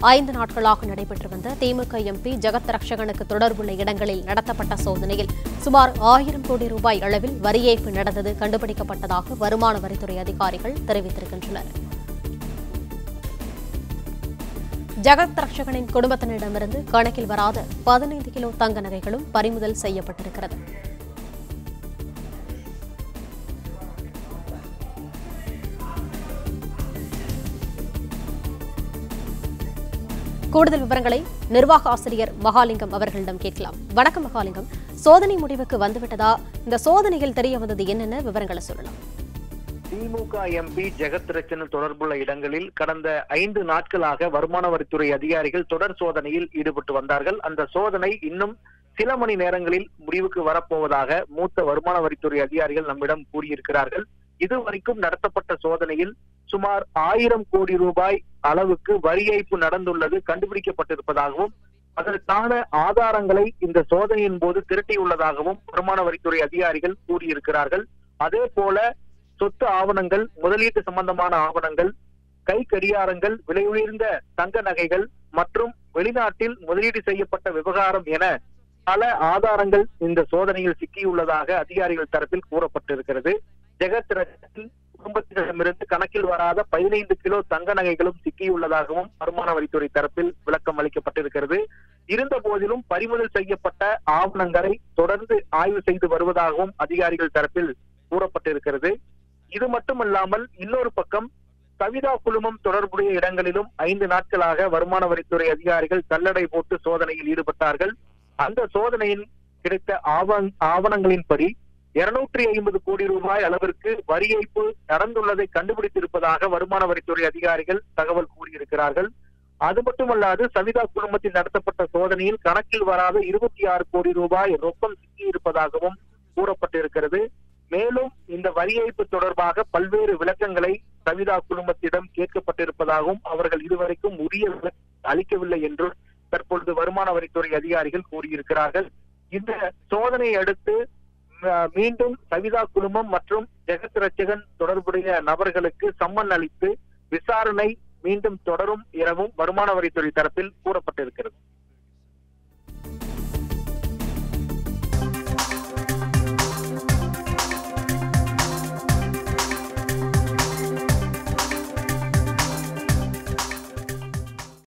ஐந்து நாட்களாக நடைபெற்று வந்த திமுக எம்பி ஜெகத் ரக்ஷகனுக்கு தொடர்புள்ள இடங்களில் நடத்தப்பட்ட சோதனையில் சுமார் ஆயிரம் கோடி ரூபாய் அளவில் வரி ஏய்ப்பு நடந்தது. கண்டுபிடிக்கப்பட்டதாக வருமான வரித்துறை அதிகாரிகள் தெரிவித்திருக்கின்றனர். ஜெகத் ரக்ஷகனின் குடும்பத்தினரிடமிருந்து கணக்கில் வராத பதினைந்து கிலோ தங்க நகைகளும் பறிமுதல் செய்யப்பட்டிருக்கிறது. கூடுதல் விவரங்களை நிர்வாக ஆசிரியர் மகாலிங்கம் அவர்களிடம் கேட்கலாம். வணக்கம் மகாலிங்கம். சோதனை முடிவுக்கு வந்துவிட்டதா? இந்த சோதனையில் தெரிய வந்தது என்னென்ன? விவரங்களை சொல்லலாம். திமுக எம்பி ஜெகத் ரச்சன் தொடர்புள்ள இடங்களில் கடந்த ஐந்து நாட்களாக வருமான வரித்துறை அதிகாரிகள் தொடர் சோதனையில் ஈடுபட்டு வந்தார்கள். அந்த சோதனை இன்னும் சில மணி நேரங்களில் முடிவுக்கு வரப்போவதாக மூத்த வருமான வரித்துறை அதிகாரிகள் நம்மிடம் கூறியிருக்கிறார்கள். இதுவரைக்கும் நடத்தப்பட்ட சோதனையில் சுமார் ஆயிரம் கோடி ரூபாய் அளவுக்கு வரி ஏய்ப்பு நடந்துள்ளது கண்டுபிடிக்கப்பட்டிருப்பதாகவும் அதற்கான ஆதாரங்களை இந்த சோதனையின் போது திரட்டியுள்ளதாகவும் வருமான வரித்துறை அதிகாரிகள் கூறியிருக்கிறார்கள். அதே போல சொத்து ஆவணங்கள் முதலீட்டு சம்பந்தமான ஆவணங்கள் கை கடியாரங்கள் விலையுயர்ந்த தங்க நகைகள் மற்றும் வெளிநாட்டில் முதலீடு செய்யப்பட்ட விவகாரம் என பல ஆதாரங்கள் இந்த சோதனையில் சிக்கியுள்ளதாக அதிகாரிகள் தரப்பில் கூறப்பட்டிருக்கிறது. ஜெகத் ரட்சன் குடும்பத்தினரிடமிருந்து கணக்கில் வராத பதினைந்து கிலோ தங்க நகைகளும் சிக்கியுள்ளதாகவும் வருமான வரித்துறை தரப்பில் விளக்கம் அளிக்கப்பட்டிருக்கிறது. இருந்த போதிலும் பறிமுதல் செய்யப்பட்ட ஆவணங்களை தொடர்ந்து ஆய்வு செய்து வருவதாகவும் அதிகாரிகள் தரப்பில் கூறப்பட்டிருக்கிறது. இது மட்டுமல்லாமல் இன்னொரு பக்கம் கவிதா குழுமம் தொடர்புடைய இடங்களிலும் ஐந்து நாட்களாக வருமான வரித்துறை அதிகாரிகள் கல்லடை போட்டு சோதனையில் ஈடுபட்டார்கள். அந்த சோதனையில் கிடைத்த ஆவண- ஆவணங்களின்படி இருநூற்றி ஐம்பது கோடி ரூபாய் அளவிற்கு வரி ஏய்ப்பு நடந்துள்ளதை கண்டுபிடித்திருப்பதாக வருமான வரித்துறை அதிகாரிகள் தகவல் கூறியிருக்கிறார்கள். அது மட்டுமல்லாது சவிதா குழுமத்தில் நடத்தப்பட்ட சோதனையில் கணக்கில் வராத இருபத்தி ஆறு கோடி ரூபாய் ரொக்கம் சிக்கியிருப்பதாகவும் கூறப்பட்டிருக்கிறது. மேலும் இந்த வரி ஏய்ப்பு தொடர்பாக பல்வேறு விளக்கங்களை சவிதா குழுமத்திடம் கேட்கப்பட்டிருப்பதாகவும் அவர்கள் இதுவரைக்கும் உரிய அளிக்கவில்லை என்றும் தற்பொழுது வருமான வரித்துறை அதிகாரிகள் கூறியிருக்கிறார்கள். இந்த சோதனையை அடுத்து மீண்டும் சவிதா குழுமம் மற்றும் ஜெகத் ரட்சகன் தொடர்புடைய நபர்களுக்கு சம்மன் அளித்து விசாரணை மீண்டும் தொடரும் எனவும் வருமான வரித்துறை தரப்பில் கூறப்பட்டிருக்கிறது.